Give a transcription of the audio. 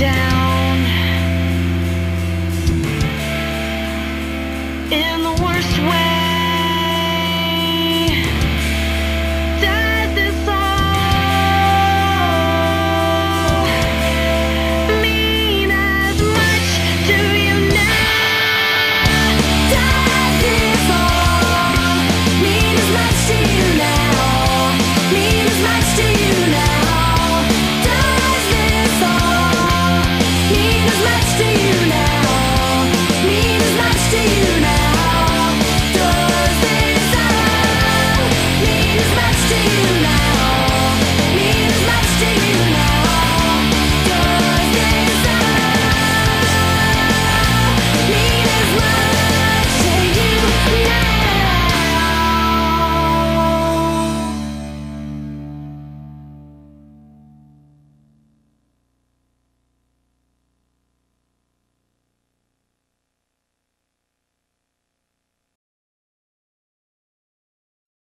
down.